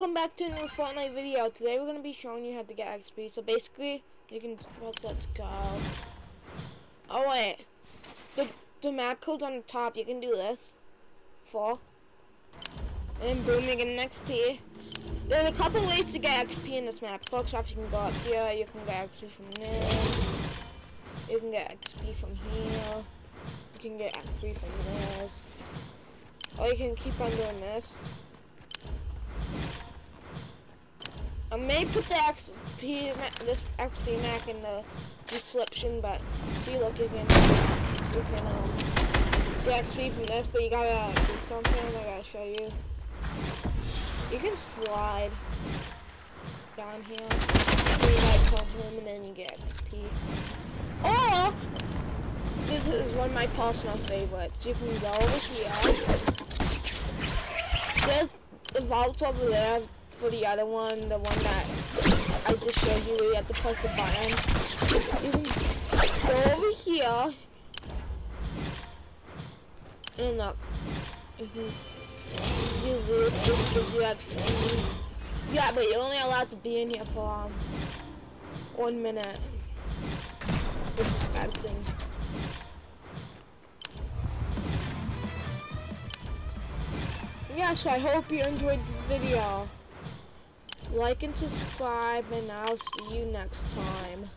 Welcome back to a new Fortnite video. Today we're going to be showing you how to get XP. So basically, you can, let's, let's go. Oh wait, the, the map code's on the top. You can do this. Four. And boom, you get an XP. There's a couple ways to get XP in this map. Folks, off, you can go up here, you can get XP from this. You can get XP from here. You can get XP from this. Or you can keep on doing this. I may put the XP, this XP map in the description, but see, look, you can, you can um, get XP from this, but you gotta do something. I gotta show you. You can slide down here, you like him, and then you get XP. Or this is one of my personal favorites. You can go over here. There's the vaults over there for the other one, the one that I just showed you where you have to press the button. You can go over here. And look. Mm -hmm. You this gives you XP. Yeah, but you're only allowed to be in here for um, one minute. Which is a bad thing. yeah, so I hope you enjoyed this video. Like and subscribe, and I'll see you next time.